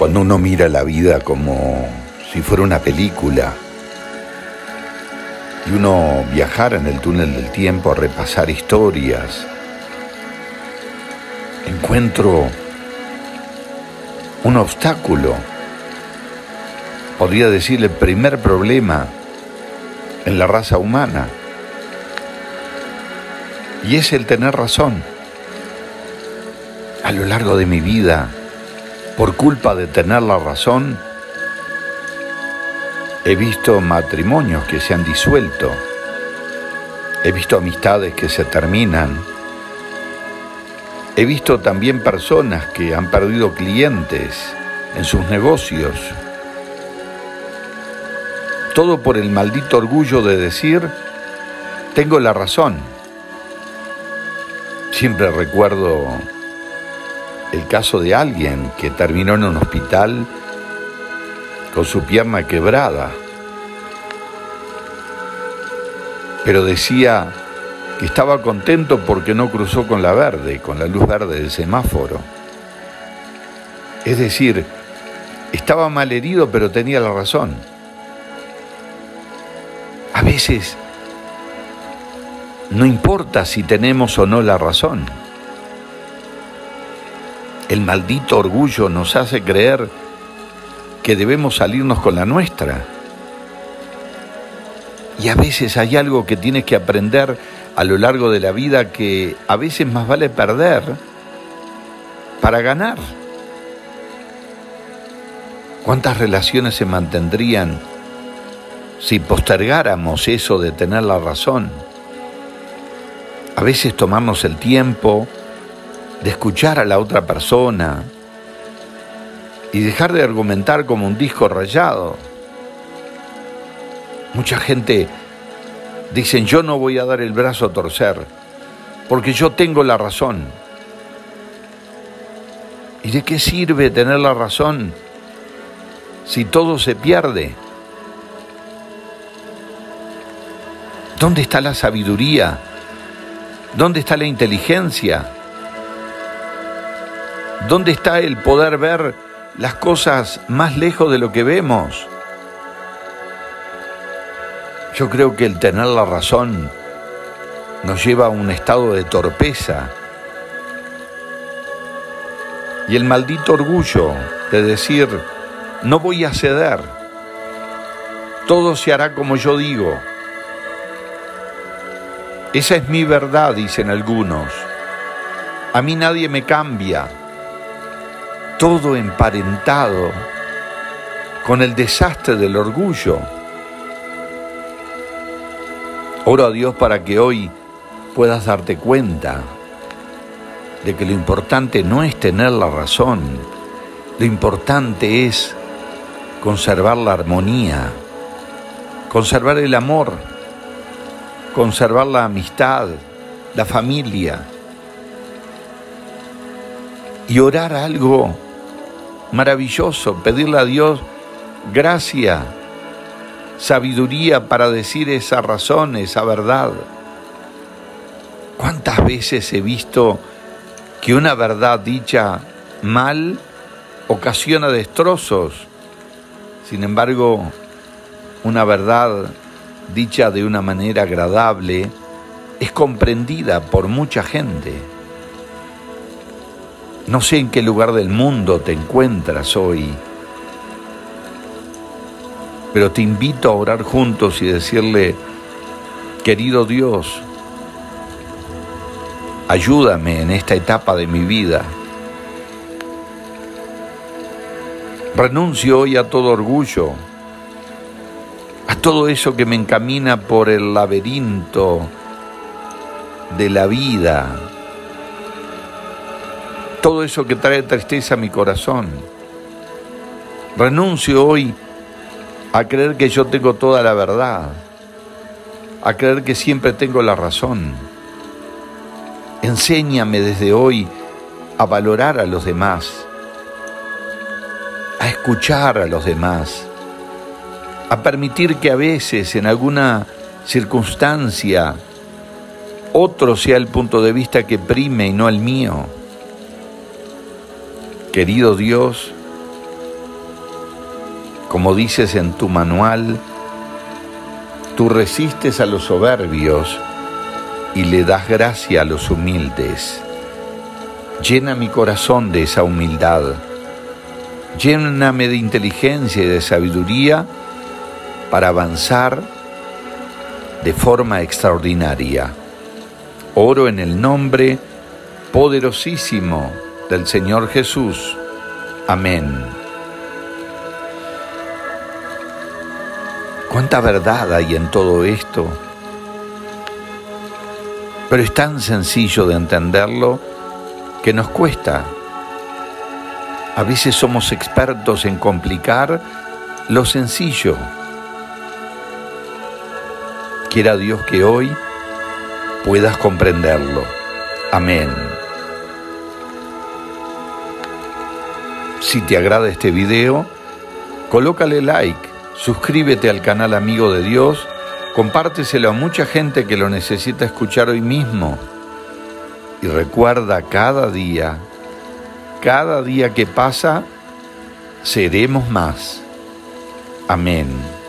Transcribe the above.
Cuando uno mira la vida como si fuera una película y uno viajara en el túnel del tiempo a repasar historias, encuentro un obstáculo, podría decir el primer problema en la raza humana, y es el tener razón. A lo largo de mi vida, por culpa de tener la razón, he visto matrimonios que se han disuelto, he visto amistades que se terminan, he visto también personas que han perdido clientes en sus negocios, todo por el maldito orgullo de decir, tengo la razón. Siempre recuerdo el caso de alguien que terminó en un hospital con su pierna quebrada, pero decía que estaba contento porque no cruzó con la verde, con la luz verde del semáforo. Es decir, estaba mal herido pero tenía la razón. A veces no importa si tenemos o no la razón. El maldito orgullo nos hace creer que debemos salirnos con la nuestra. Y a veces hay algo que tienes que aprender a lo largo de la vida que a veces más vale perder para ganar. ¿Cuántas relaciones se mantendrían si postergáramos eso de tener la razón? A veces tomamos el tiempo de escuchar a la otra persona y dejar de argumentar como un disco rayado. Mucha gente dice, yo no voy a dar el brazo a torcer, porque yo tengo la razón. ¿Y de qué sirve tener la razón si todo se pierde? ¿Dónde está la sabiduría? ¿Dónde está la inteligencia? ¿Dónde está el poder ver las cosas más lejos de lo que vemos? Yo creo que el tener la razón nos lleva a un estado de torpeza y el maldito orgullo de decir, no voy a ceder, todo se hará como yo digo. Esa es mi verdad, dicen algunos. A mí nadie me cambia todo emparentado con el desastre del orgullo. Oro a Dios para que hoy puedas darte cuenta de que lo importante no es tener la razón, lo importante es conservar la armonía, conservar el amor, conservar la amistad, la familia y orar algo maravilloso, pedirle a Dios gracia, sabiduría para decir esa razón, esa verdad. ¿Cuántas veces he visto que una verdad dicha mal ocasiona destrozos? Sin embargo, una verdad dicha de una manera agradable es comprendida por mucha gente. No sé en qué lugar del mundo te encuentras hoy, pero te invito a orar juntos y decirle, querido Dios, ayúdame en esta etapa de mi vida. Renuncio hoy a todo orgullo, a todo eso que me encamina por el laberinto de la vida, todo eso que trae tristeza a mi corazón. Renuncio hoy a creer que yo tengo toda la verdad, a creer que siempre tengo la razón. Enséñame desde hoy a valorar a los demás, a escuchar a los demás, a permitir que a veces en alguna circunstancia otro sea el punto de vista que prime y no el mío. Querido Dios, Como dices en tu manual, tú resistes a los soberbios y le das gracia a los humildes. Llena mi corazón de esa humildad. Lléname de inteligencia y de sabiduría para avanzar de forma extraordinaria. Oro en el nombre poderosísimo del Señor Jesús. Amén. ¿Cuánta verdad hay en todo esto? Pero es tan sencillo de entenderlo que nos cuesta. A veces somos expertos en complicar lo sencillo. Quiera Dios que hoy puedas comprenderlo. Amén. Si te agrada este video, colócale like, suscríbete al canal Amigo de Dios, compárteselo a mucha gente que lo necesita escuchar hoy mismo. Y recuerda cada día, cada día que pasa, seremos más. Amén.